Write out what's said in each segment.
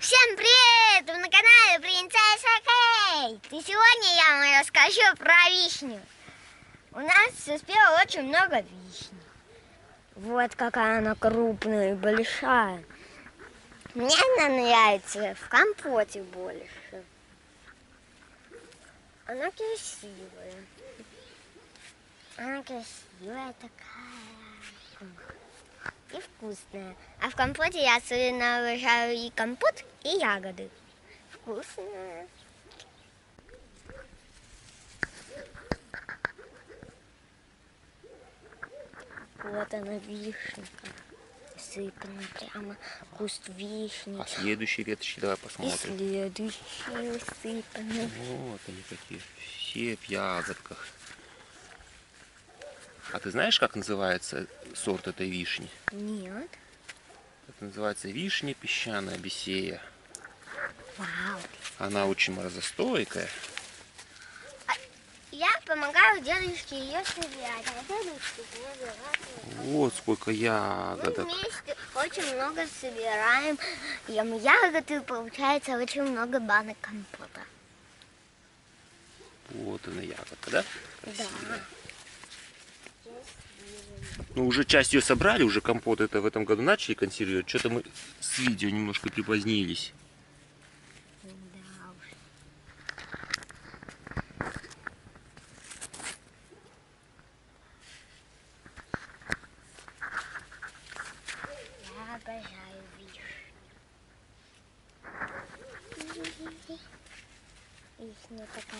Всем привет! Вы на канале Принцесса Кейт! И сегодня я вам расскажу про вишню. У нас соспело очень много вишни. Вот какая она крупная и большая. Мне она нравится в компоте больше. Она красивая. Она красивая такая. И вкусная. А в компоте я особенно обожаю и компот, и ягоды. Вкусная. Вот она вишенка. Сыпана прямо куст вишни. А следующие веточки давай И посмотрим. следующие сыпаны. Вот они какие. Все в ягодках. А ты знаешь, как называется сорт этой вишни? Нет. Это называется вишня песчаная бесея. Вау. Она очень морозостойкая. Я помогаю дедушке ее собирать. А собирает. Вот сколько Мы ягодок. вместе очень много собираем, ем ягоды, и получается очень много банок компота. Вот она ягодка, да? Да. Красивая. Ну, уже часть ее собрали, уже компот это в этом году начали консервировать. Что-то мы с видео немножко припозднились.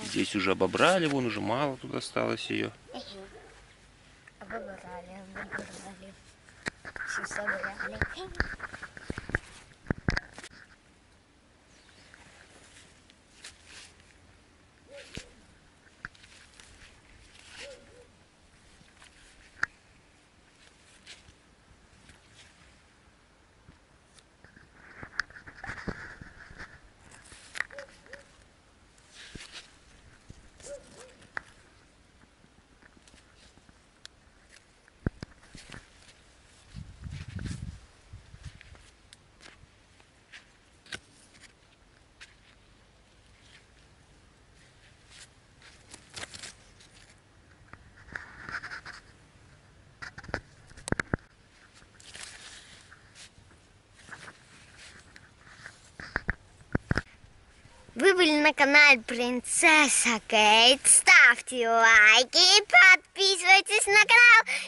Здесь уже обобрали, вон уже мало тут осталось ее. Ага. Обобрали, обобрали. Все собрали. Вы были на канале Принцесса Кейт. Ставьте лайки, подписывайтесь на канал. И!